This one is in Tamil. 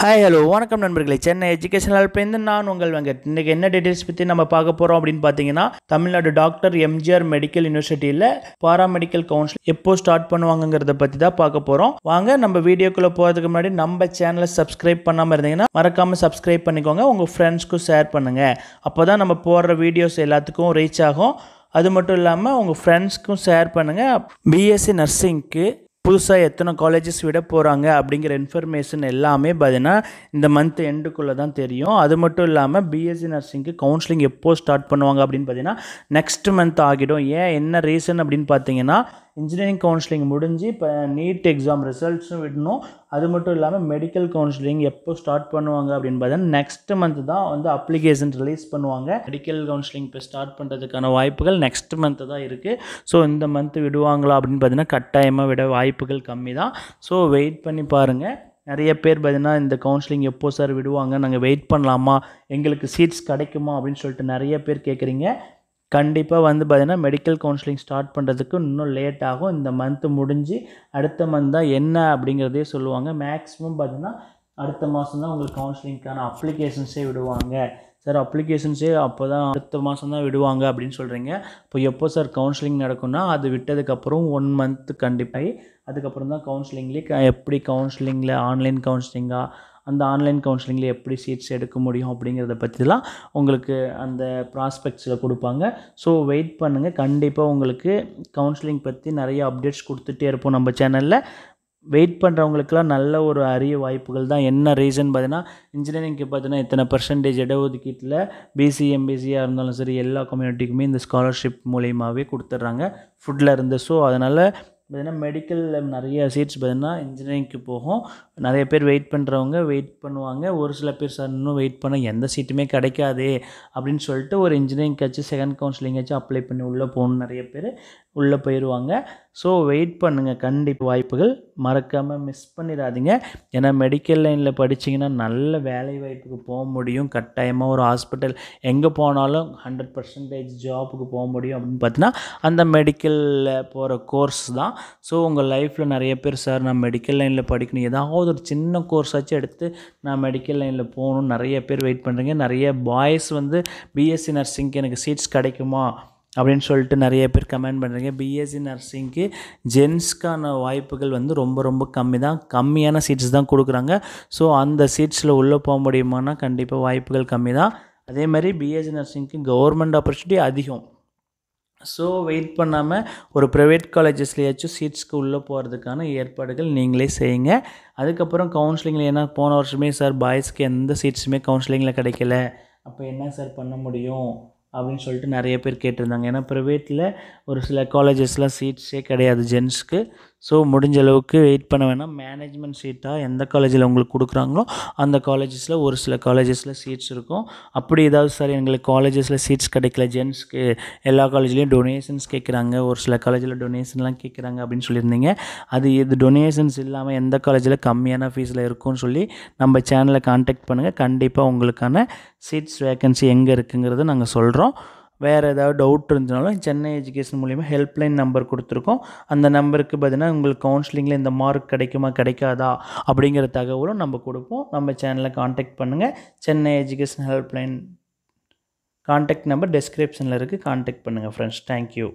ஹாய் ஹலோ வணக்கம் நண்பர்களே. சென்னை எஜுகேஷனல் ஹெல்ப்லேருந்து நான் உங்கள் வெங்கட். இன்றைக்கி என்ன டீட்டெயில்ஸ் பற்றி நம்ம பார்க்க போகிறோம் அப்படின்னு பார்த்தீங்கன்னா தமிழ்நாடு டாக்டர் எம்ஜிஆர் மெடிக்கல் யூனிவர்சிட்டியில் பாராமெடிக்கல் கவுன்சில் எப்போ ஸ்டார்ட் பண்ணுவாங்கங்கிறத பற்றி தான் பார்க்க போகிறோம் வாங்க நம்ம வீடியோக்குள்ளே போகிறதுக்கு முன்னாடி நம்ம சேனலை சப்ஸ்கிரைப் பண்ணாமல் இருந்தீங்கன்னா மறக்காமல் சப்ஸ்கிரைப் பண்ணிக்கோங்க. உங்கள் ஃப்ரெண்ட்ஸ்க்கும் ஷேர் பண்ணுங்கள் அப்போ தான் நம்ம போடுற வீடியோஸ் எல்லாத்துக்கும் ரீச் ஆகும். அது மட்டும் இல்லாமல் உங்கள் ஃப்ரெண்ட்ஸ்க்கும் ஷேர் பண்ணுங்கள் பிஎஸ்சி நர்சிங்க்கு புதுசாக எத்தனை காலேஜஸ் விட போகிறாங்க அப்படிங்கிற இன்ஃபர்மேஷன் எல்லாமே பார்த்தீங்கன்னா இந்த மந்த் எண்டுக்குள்ளே தான் தெரியும். அது மட்டும் இல்லாமல் பிஎஸ்சி நர்சிங்க்கு கவுன்சிலிங் எப்போது ஸ்டார்ட் பண்ணுவாங்க அப்படின்னு பார்த்தீங்கன்னா நெக்ஸ்ட் மந்த் ஆகிடும். ஏன் என்ன ரீசன் அப்படின்னு பார்த்தீங்கன்னா இன்ஜினியரிங் கவுன்சிலிங் முடிஞ்சு இப்போ நீட் எக்ஸாம் ரிசல்ட்ஸும் விடணும். அது மட்டும் இல்லாமல் மெடிக்கல் கவுன்சிலிங் எப்போ ஸ்டார்ட் பண்ணுவாங்க அப்படின்னு பார்த்தீங்கன்னா நெக்ஸ்ட் மந்த் தான் வந்து அப்ளிகேஷன் ரிலீஸ் பண்ணுவாங்க. மெடிக்கல் கவுன்சிலிங் இப்போ ஸ்டார்ட் பண்ணுறதுக்கான வாய்ப்புகள் நெக்ஸ்ட் மந்த்து தான் இருக்குது ஸோ இந்த மந்த் விடுவாங்களா அப்படின்னு பார்த்தீங்கன்னா கட்டாயமாக விட வாய்ப்புகள் கம்மி தான். ஸோ வெயிட் பண்ணி பாருங்கள் நிறைய பேர் பார்த்தீங்கன்னா இந்த கவுன்சிலிங் எப்போ சார் விடுவாங்க? நாங்கள் வெயிட் பண்ணலாமா? எங்களுக்கு சீட்ஸ் கிடைக்குமா? அப்படின்னு சொல்லிட்டு நிறைய பேர் கேட்குறீங்க. கண்டிப்பாக வந்து பார்த்தீங்கன்னா மெடிக்கல் கவுன்சிலிங் ஸ்டார்ட் பண்ணுறதுக்கு இன்னும் லேட் ஆகும். இந்த மந்த்து முடிஞ்சு அடுத்த மந்த் தான் என்ன அப்படிங்கிறதே சொல்லுவாங்க. மேக்ஸிமம் பார்த்தீங்கன்னா அடுத்த மாதம் தான் உங்களுக்கு கவுன்சிலிங்க்கான அப்ளிகேஷன்ஸே விடுவாங்க. சார் அப்ளிகேஷன்ஸே அப்போ தான் அடுத்த மாதம் தான் விடுவாங்க அப்படின்னு சொல்கிறீங்க இப்போ எப்போ சார் கவுன்சிலிங் நடக்கும்னா அது விட்டதுக்கப்புறம் ஒன் மந்த்து கண்டிப்பாக அதுக்கப்புறம் தான் கவுன்சிலிங்லேயே எப்படி கவுன்சிலிங்கில் ஆன்லைன் கவுன்சிலிங்காக அந்த ஆன்லைன் கவுன்சிலிங்கில் எப்படி சீட்ஸ் எடுக்க முடியும் அப்படிங்கிறத பற்றிலாம் உங்களுக்கு அந்த ப்ராஸ்பெக்ட்ஸில் கொடுப்பாங்க. ஸோ வெயிட் பண்ணுங்கள் கண்டிப்பாக உங்களுக்கு கவுன்சிலிங் பற்றி நிறைய அப்டேட்ஸ் கொடுத்துட்டே இருப்போம் நம்ம சேனலில் வெயிட் பண்ணுறவங்களுக்குலாம் நல்ல ஒரு அரிய வாய்ப்புகள் தான். என்ன ரீசன் பார்த்தீங்கன்னா இன்ஜினியரிங்க்கு பார்த்தீங்கன்னா இத்தனை பர்சன்டேஜ் இடஒதுக்கீட்டில் பிசி எம்பிசியாக இருந்தாலும் சரி எல்லா கம்யூனிட்டிக்குமே இந்த ஸ்காலர்ஷிப் மூலியமாகவே கொடுத்துட்றாங்க. ஃபுட்டில் இருந்து. ஸோ அதனால் பார்த்தீங்கன்னா மெடிக்கலில் நிறைய சீட்ஸ் பார்த்தீங்கன்னா இன்ஜினியரிங்க்கு போகும். நிறைய பேர் வெயிட் பண்ணுறவங்க வெயிட் பண்ணுவாங்க. ஒரு சில பேர் சார் இன்னும் வெயிட் பண்ண எந்த சீட்டுமே கிடைக்காதே அப்படின்னு சொல்லிட்டு ஒரு இன்ஜினியரிங்காச்சும் செகண்ட் கவுன்சிலிங்காச்சும் அப்ளை பண்ணி உள்ளே போகணும் நிறைய பேர் உள்ளே போயிடுவாங்க ஸோ வெயிட் பண்ணுங்கள் கண்டிப்பாக வாய்ப்புகள் மறக்காமல் மிஸ் பண்ணிடாதீங்க. ஏன்னா மெடிக்கல் லைனில் படிச்சிங்கன்னா நல்ல வேலை வாய்ப்புக்கு போக முடியும். கட்டாயமாக ஒரு ஹாஸ்பிட்டல் எங்கே போனாலும் ஹண்ட்ரட் பர்சன்டேஜ் ஜாப்புக்கு போக முடியும் அப்படின்னு பார்த்தீங்கன்னா அந்த மெடிக்கலில் போகிற கோர்ஸ் தான். ஸோ உங்கள் லைஃப்பில் நிறைய பேர் சார் நான் மெடிக்கல் லைனில் படிக்கணும். ஏதாவது ஒரு சின்ன கோர்ஸாச்சும் எடுத்து நான் மெடிக்கல் லைனில் போகணும். நிறைய பேர் வெயிட் பண்ணுறீங்க நிறைய பாய்ஸ் வந்து பிஎஸ்சி நர்சிங்க்கு எனக்கு சீட்ஸ் கிடைக்குமா? அப்படின்னு சொல்லிட்டு நிறைய பேர் கமெண்ட் பண்ணுறீங்க பிஎஸ்சி நர்சிங்க்கு ஜென்ஸ்க்கான வாய்ப்புகள் வந்து ரொம்ப ரொம்ப கம்மி தான் கம்மியான சீட்ஸ் தான் கொடுக்குறாங்க. ஸோ அந்த சீட்ஸில் உள்ளே போக முடியுமானா கண்டிப்பாக வாய்ப்புகள் கம்மி தான் அதே மாதிரி பிஎஸ்சி நர்சிங்க்கு கவர்மெண்ட் ஆப்பர்ச்சுனிட்டி அதிகம். ஸோ வெயிட் பண்ணாமல் ஒரு ப்ரைவேட் காலேஜஸ்லேயாச்சும் சீட்ஸ்க்கு உள்ளே போகிறதுக்கான ஏற்பாடுகள் நீங்களே செய்யுங்க. அதுக்கப்புறம் கவுன்சிலிங்கில் ஏன்னா போன வருஷமே சார் பாய்ஸ்க்கு எந்த சீட்ஸுமே கவுன்சிலிங்கில் கிடைக்கல. அப்போ என்ன சார் பண்ண முடியும்? அப்படின்னு சொல்லிட்டு நிறைய பேர் கேட்டிருந்தாங்க. ஏன்னா ப்ரைவேட்டில் ஒரு சில காலேஜஸ்லாம் சீட்ஸே கிடையாது ஜென்ஸ்க்கு ஸோ முடிஞ்ச அளவுக்கு வெயிட் பண்ண வேணாம். மேனேஜ்மெண்ட் சீட்டாக எந்த காலேஜில் உங்களுக்கு கொடுக்குறாங்களோ அந்த காலேஜஸில் ஒரு சில காலேஜஸில் சீட்ஸ் இருக்கும். அப்படி ஏதாவது சார் எங்களுக்கு காலேஜஸில் சீட்ஸ் கிடைக்கல. ஜென்ஸ்க்கு எல்லா காலேஜ்லேயும் டொனேஷன்ஸ் கேட்குறாங்க ஒரு சில காலேஜில் டொனேஷன்லாம் கேட்குறாங்க அப்படின்னு சொல்லியிருந்தீங்க. அது இது டொனேஷன்ஸ் இல்லாமல் எந்த காலேஜில் கம்மியான ஃபீஸில் இருக்கும்னு சொல்லி நம்ம சேனலை காண்டாக்ட் பண்ணுங்கள் கண்டிப்பாக உங்களுக்கான சீட்ஸ் வேக்கன்சி எங்கே இருக்குங்கிறத நாங்கள் சொல்கிறோம் வேறு ஏதாவது டவுட் இருந்தாலும் சென்னை எஜுகேஷன் மூலிமா ஹெல்ப்லைன் நம்பர் கொடுத்துருக்கோம். அந்த நம்பருக்கு பார்த்தீங்கன்னா உங்களுக்கு கவுன்சிலிங்கில் இந்த மார்க் கிடைக்குமா கிடைக்காதா அப்படிங்கிற தகவலும் நம்ம கொடுப்போம். நம்ம சேனலில் காண்டாக்ட் பண்ணுங்கள் Chennai education helpline contact number டெஸ்கிரிப்ஷனில் இருக்குது காண்டாக்ட் பண்ணுங்கள் ஃப்ரெண்ட்ஸ் தேங்க்யூ